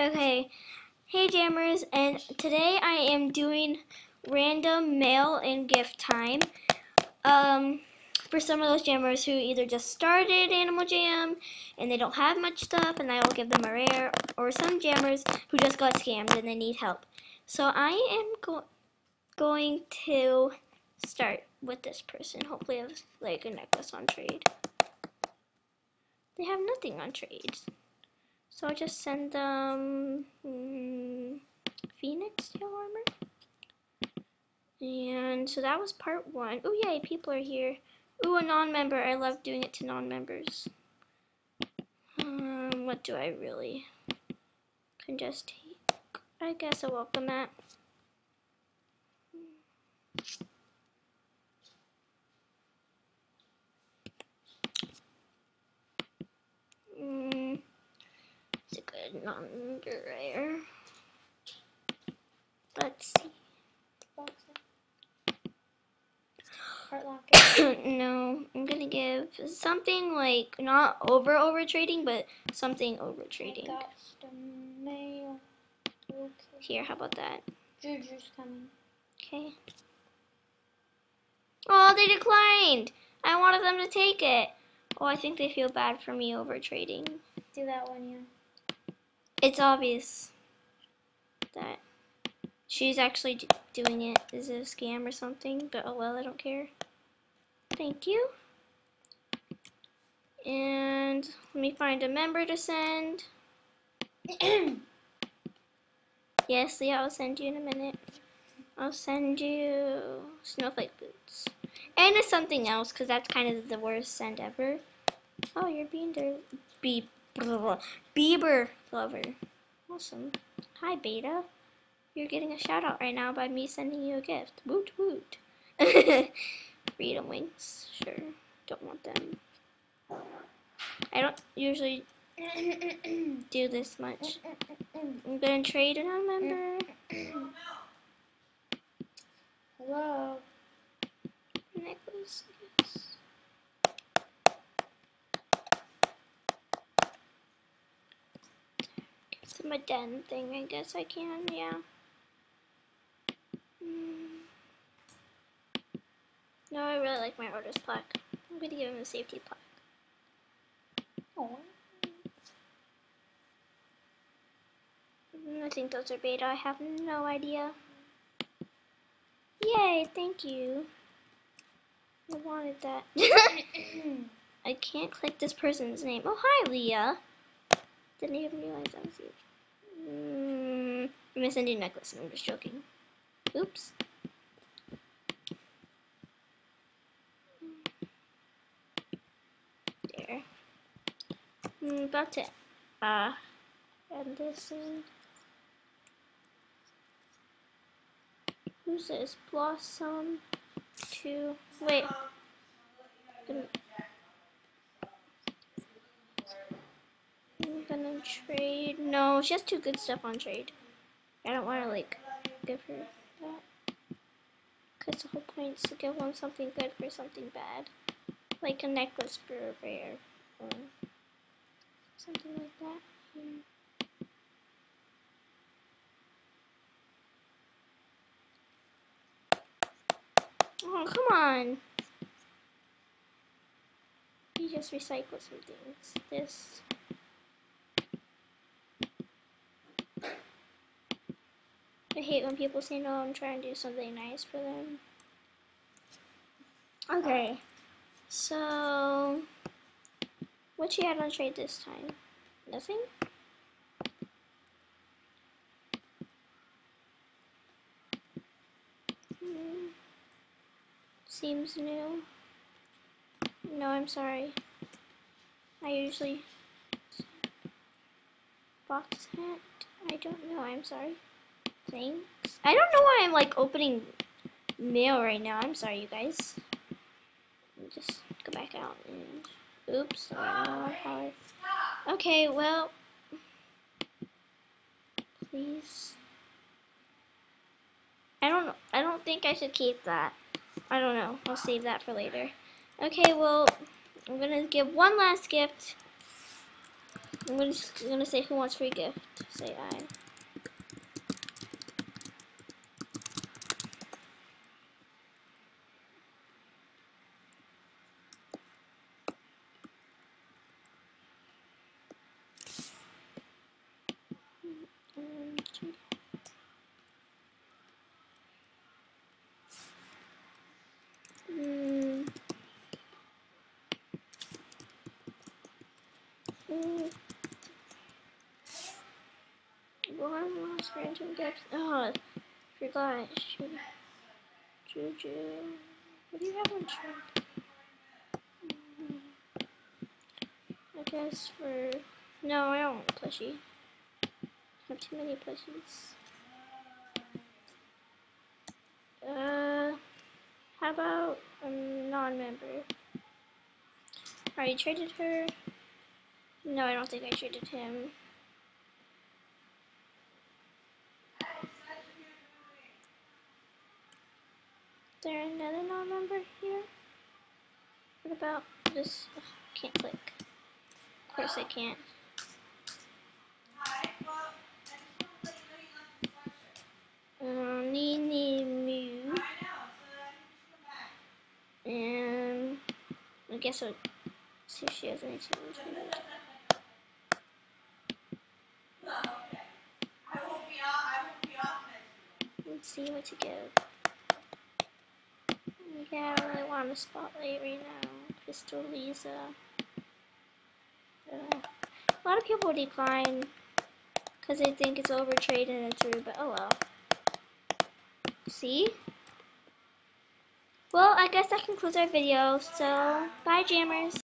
Okay, hey jammers, and today I am doing random mail and gift time. Um, for some of those jammers who either just started Animal Jam and they don't have much stuff and I will give them a rare, or some jammers who just got scammed and they need help. So I am go going to start with this person. Hopefully I have like a necklace on trade. They have nothing on trades. So I'll just send them mm, Phoenix tail armor. And so that was part one. Oh yay, people are here. Ooh, a non-member. I love doing it to non-members. Um, what do I really can just take? I guess a welcome mat. Mm, good non-member rare. Let's see. No, I'm gonna give something like not over over trading, but something over trading. Okay. Here, how about that? Juju's coming. Okay. Oh, they declined. I wanted them to take it. Oh, I think they feel bad for me over trading. Do that one, yeah. It's obvious that she's actually doing it. Is it a scam or something? But oh well, I don't care. Thank you. And let me find a member to send. yes, Leah, I'll send you in a minute. I'll send you snowflake boots. And it's something else, because that's kind of the worst send ever. Oh, you're being der- Be- Bieber lover. Awesome. Hi, Beta. You're getting a shout out right now by me sending you a gift. Woot woot. Freedom wings. Sure. Don't want them. I don't usually do this much. I'm gonna trade a member. Hello. Necklace. Give a den thing. I guess I can. Yeah. Mm. No, I really like my artist plaque. I'm gonna give him a safety plaque. Oh. I think those are beta. I have no idea. Yay, thank you. I wanted that. I can't click this person's name. Oh, hi, Leah. Didn't even realize I was you. Mm, I'm gonna send you a necklace, and I'm just joking. Oops. There. I'm about to uh, end this soon. Who's this? Blossom two. Wait. Trade. No, she has two good stuff on trade. I don't want to like give her that. Cause the whole point is to give one something good for something bad, like a necklace for a rare, or something like that. Hmm. Oh, come on. You just recycle some things. This. I hate when people say no, I'm trying to do something nice for them. Okay. So, what you had on trade this time? Nothing? Hmm. Seems new. No, I'm sorry. I usually box hat. I don't know. I'm sorry. Thanks. I don't know why I'm like opening mail right now. I'm sorry, you guys. Just go back out and oops. I- Okay, well, please. I don't know. I don't think I should keep that. I don't know. I'll save that for later. Okay, well, I'm gonna give one last gift. I'm gonna, I'm gonna say who wants free gift. Say I. Mm. Mm. One last random gift. Oh, forgot. Juju. What do you have on? Mm. I guess for. No, I don't want plushie. I have too many plushies. Uh, how about a non-member? Already traded her. No, I don't think I traded him. Is there another non-member here? What about this? Ugh, can't click. Of course I can't. Uh, Nini Mew. And I guess I'll see if she has any challenge. Let's see what to give. Yeah, I really want a spotlight right now. Pistol Lisa. Uh, a lot of people decline because they think it's overtrade and it's rude, but oh well. See? Well, I guess that concludes our video, so bye jammers.